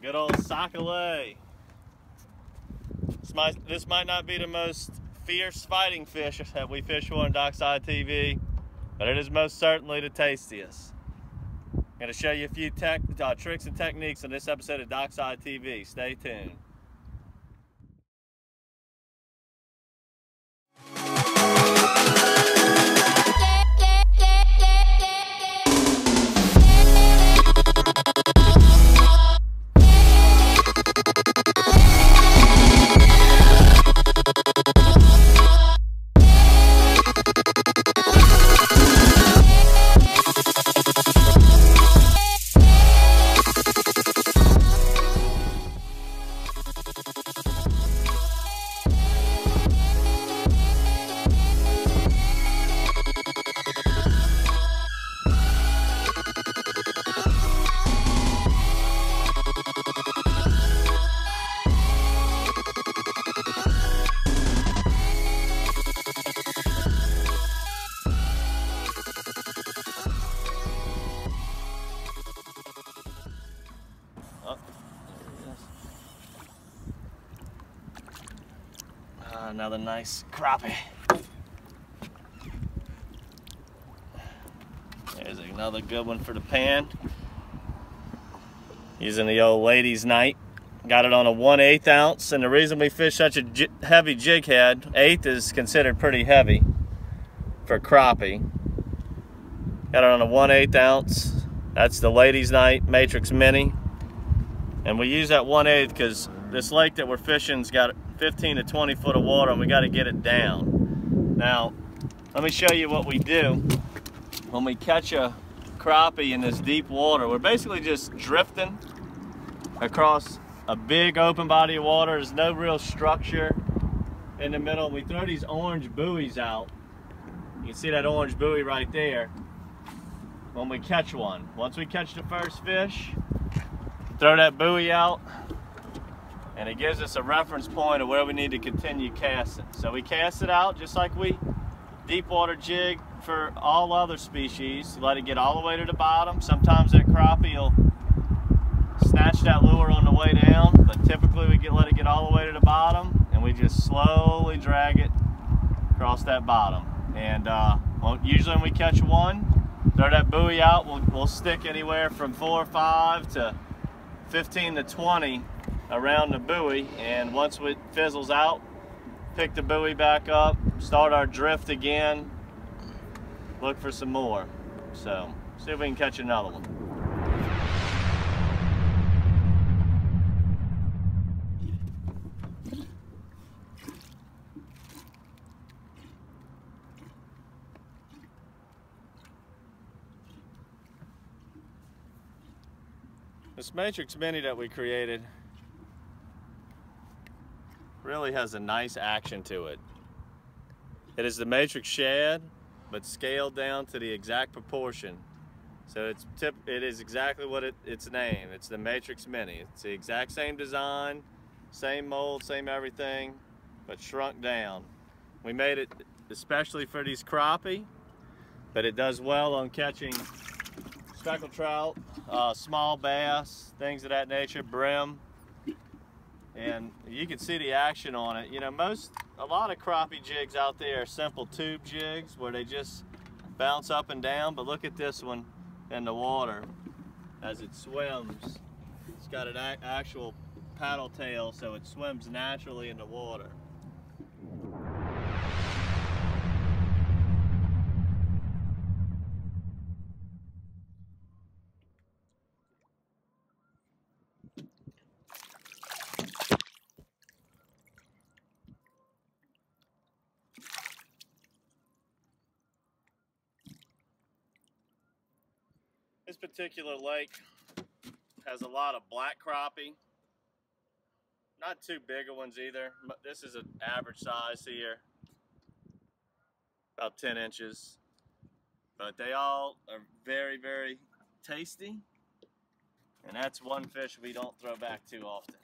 Good old sac-a-lait. This might, this might not be the most fierce fighting fish that we fish for on Dockside TV, but it is most certainly the tastiest. I'm going to show you a few tech, uh, tricks and techniques on this episode of Dockside TV. Stay tuned. Another nice crappie. There's another good one for the pan. Using the old ladies night. Got it on a 1 8 ounce, and the reason we fish such a heavy jig head, eighth is considered pretty heavy for crappie. Got it on a 1 8 ounce. That's the ladies night Matrix Mini. And we use that 1 8 because this lake that we're fishing's got 15 to 20 foot of water and we got to get it down. Now, let me show you what we do when we catch a crappie in this deep water. We're basically just drifting across a big open body of water. There's no real structure in the middle. We throw these orange buoys out. You can see that orange buoy right there when we catch one. Once we catch the first fish, throw that buoy out, and it gives us a reference point of where we need to continue casting. So we cast it out just like we deep water jig for all other species. Let it get all the way to the bottom. Sometimes that crappie will snatch that lure on the way down, but typically we get let it get all the way to the bottom and we just slowly drag it across that bottom. And uh, well, usually when we catch one, throw that buoy out, we'll, we'll stick anywhere from four or five to 15 to 20 around the buoy and once it fizzles out pick the buoy back up start our drift again look for some more. So see if we can catch another one. This Matrix Mini that we created really has a nice action to it. It is the Matrix Shad, but scaled down to the exact proportion. So it's tip, it is exactly what it, its name. It's the Matrix Mini. It's the exact same design, same mold, same everything, but shrunk down. We made it especially for these crappie, but it does well on catching speckled trout, uh, small bass, things of that nature, brim, and you can see the action on it. You know, most, a lot of crappie jigs out there are simple tube jigs where they just bounce up and down, but look at this one in the water as it swims. It's got an actual paddle tail, so it swims naturally in the water. Particular lake has a lot of black crappie. Not too big of ones either. but This is an average size here. About 10 inches. But they all are very, very tasty. And that's one fish we don't throw back too often.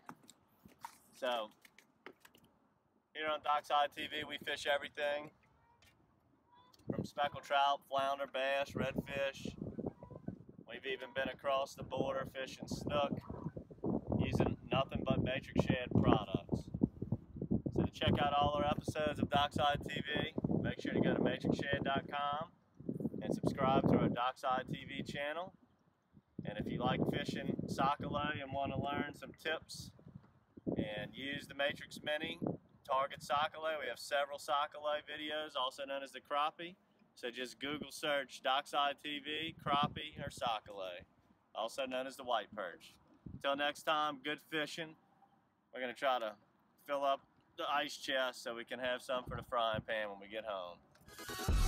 So, here on Dockside TV, we fish everything from speckled trout, flounder, bass, redfish, We've even been across the border fishing snook, using nothing but Matrix Shad products. So to check out all our episodes of Dockside TV, make sure to go to matrixshad.com and subscribe to our Dockside TV channel. And if you like fishing sac-a-lait and want to learn some tips and use the Matrix Mini, target sac-a-lait, we have several sac-a-lait videos, also known as the crappie. So just Google search Dockside TV, crappie, or sac-a-lait, also known as the white perch. Until next time, good fishing. We're going to try to fill up the ice chest so we can have some for the frying pan when we get home.